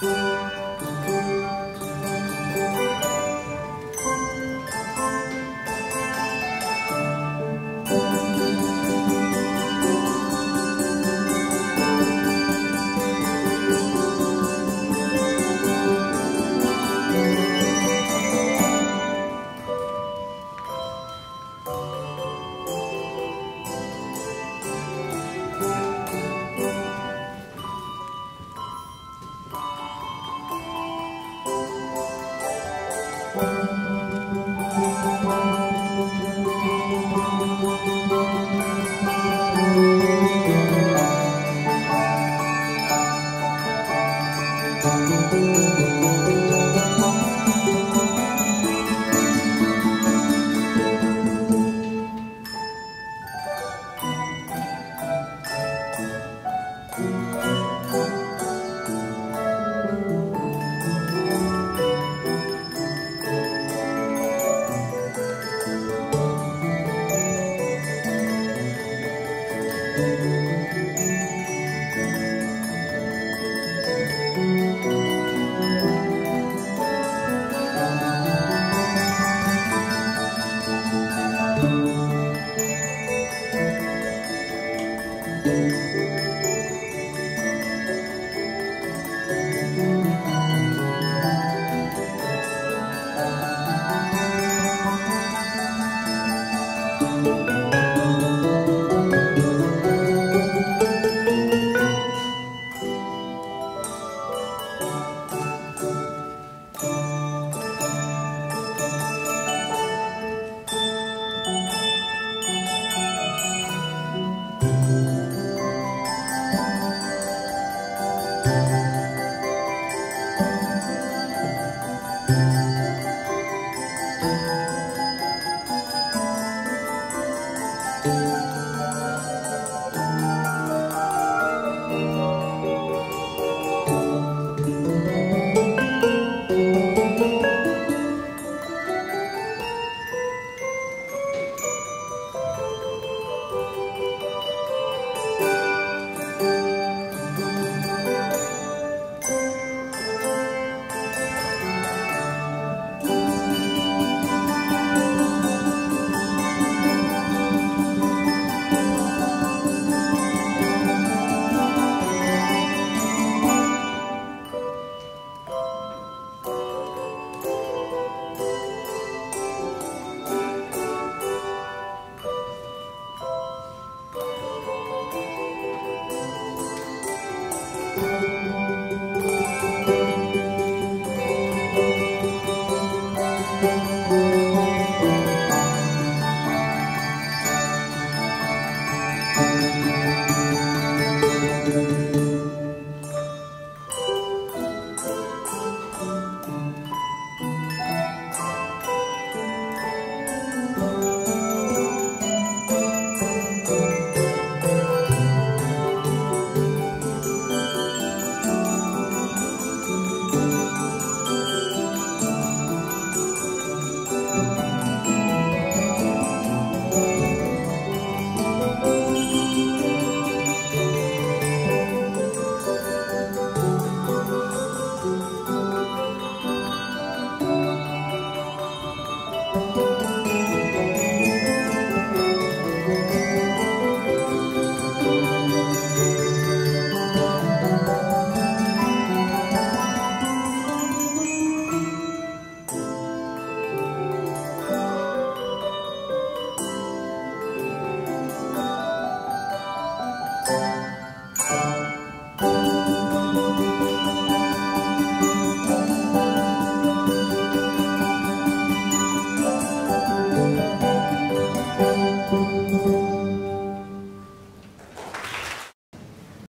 Música